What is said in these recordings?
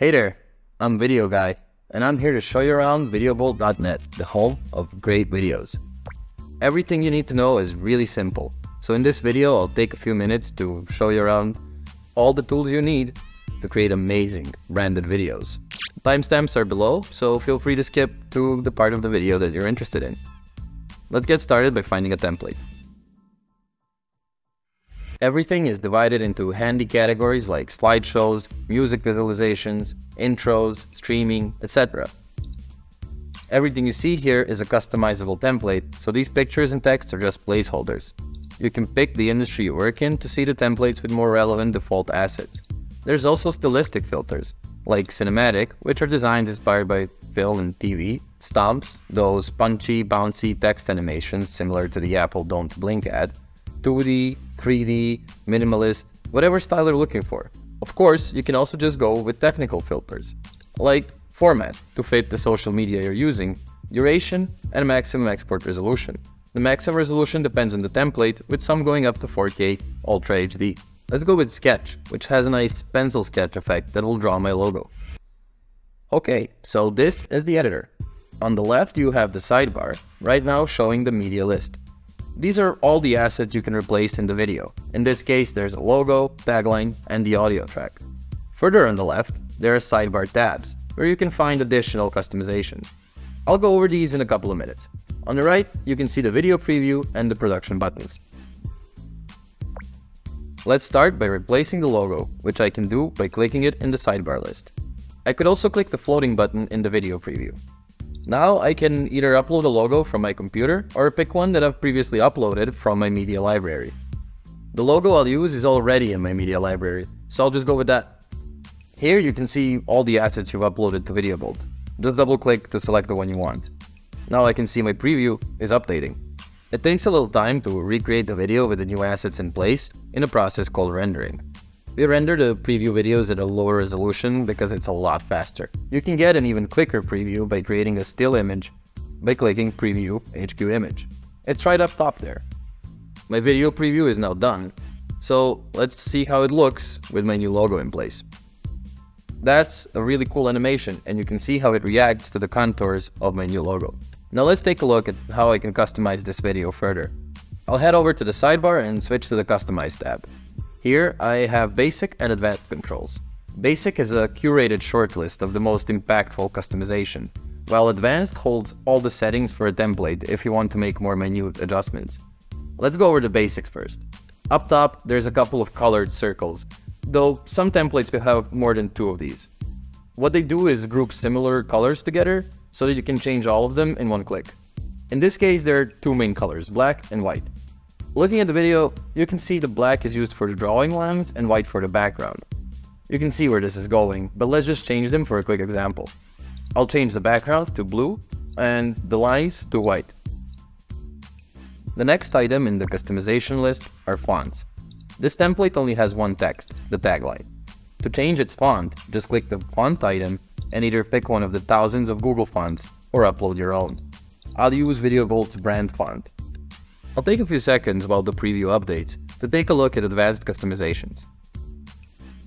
Hey there, I'm Video Guy, and I'm here to show you around videobolt.net, the home of great videos. Everything you need to know is really simple, so in this video I'll take a few minutes to show you around all the tools you need to create amazing branded videos. Timestamps are below, so feel free to skip to the part of the video that you're interested in. Let's get started by finding a template. Everything is divided into handy categories like slideshows, music visualizations, intros, streaming, etc. Everything you see here is a customizable template, so these pictures and text are just placeholders. You can pick the industry you work in to see the templates with more relevant default assets. There's also stylistic filters, like cinematic, which are designs inspired by film and TV, stomps, those punchy, bouncy text animations similar to the Apple Don't Blink ad, 2D, 3D, minimalist, whatever style you're looking for. Of course, you can also just go with technical filters, like format to fit the social media you're using, duration, and maximum export resolution. The maximum resolution depends on the template, with some going up to 4K Ultra HD. Let's go with Sketch, which has a nice pencil sketch effect that will draw my logo. Okay, so this is the editor. On the left you have the sidebar, right now showing the media list. These are all the assets you can replace in the video. In this case, there's a logo, tagline, and the audio track. Further on the left, there are sidebar tabs, where you can find additional customizations. I'll go over these in a couple of minutes. On the right, you can see the video preview and the production buttons. Let's start by replacing the logo, which I can do by clicking it in the sidebar list. I could also click the floating button in the video preview. Now I can either upload a logo from my computer or pick one that I've previously uploaded from my media library. The logo I'll use is already in my media library, so I'll just go with that. Here you can see all the assets you've uploaded to VideoBolt. Just double click to select the one you want. Now I can see my preview is updating. It takes a little time to recreate the video with the new assets in place in a process called rendering. We render the preview videos at a lower resolution because it's a lot faster. You can get an even quicker preview by creating a still image by clicking Preview HQ Image. It's right up top there. My video preview is now done, so let's see how it looks with my new logo in place. That's a really cool animation and you can see how it reacts to the contours of my new logo. Now let's take a look at how I can customize this video further. I'll head over to the sidebar and switch to the Customize tab. Here I have basic and advanced controls. Basic is a curated shortlist of the most impactful customizations, while advanced holds all the settings for a template if you want to make more minute adjustments. Let's go over the basics first. Up top, there's a couple of colored circles, though some templates will have more than two of these. What they do is group similar colors together so that you can change all of them in one click. In this case, there are two main colors, black and white. Looking at the video, you can see the black is used for the drawing lines and white for the background. You can see where this is going, but let's just change them for a quick example. I'll change the background to blue and the lines to white. The next item in the customization list are fonts. This template only has one text, the tagline. To change its font, just click the font item and either pick one of the thousands of Google fonts or upload your own. I'll use Video VideoBolt's brand font. I'll take a few seconds while the preview updates to take a look at advanced customizations.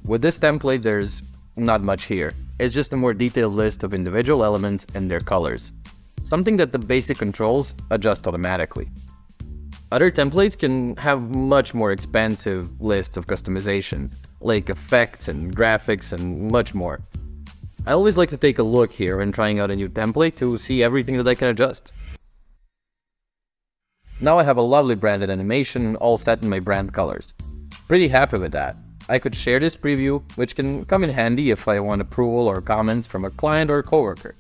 With this template there's not much here, it's just a more detailed list of individual elements and their colors, something that the basic controls adjust automatically. Other templates can have much more expansive lists of customizations, like effects and graphics and much more. I always like to take a look here when trying out a new template to see everything that I can adjust. Now I have a lovely branded animation all set in my brand colors. Pretty happy with that. I could share this preview, which can come in handy if I want approval or comments from a client or coworker.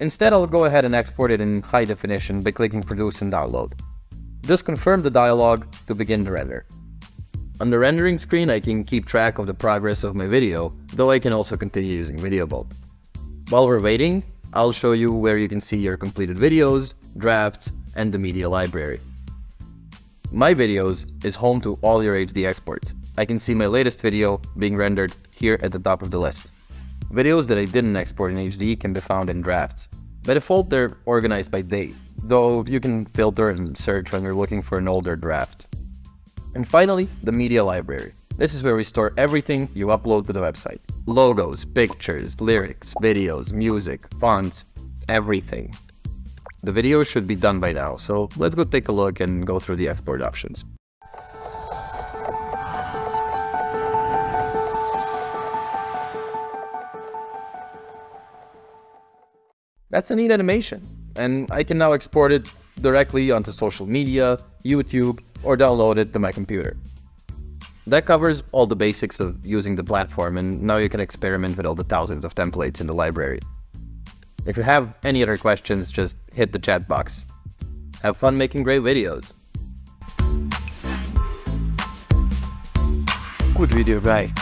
Instead, I'll go ahead and export it in high definition by clicking produce and download. Just confirm the dialog to begin the render. On the rendering screen, I can keep track of the progress of my video, though I can also continue using Video VideoBolt. While we're waiting, I'll show you where you can see your completed videos, drafts, and the media library. My Videos is home to all your HD exports. I can see my latest video being rendered here at the top of the list. Videos that I didn't export in HD can be found in drafts. By default, they're organized by date, though you can filter and search when you're looking for an older draft. And finally, the media library. This is where we store everything you upload to the website. Logos, pictures, lyrics, videos, music, fonts, everything. The video should be done by now, so let's go take a look and go through the export options. That's a neat animation, and I can now export it directly onto social media, YouTube, or download it to my computer. That covers all the basics of using the platform, and now you can experiment with all the thousands of templates in the library. If you have any other questions, just hit the chat box. Have fun making great videos. Good video, guy.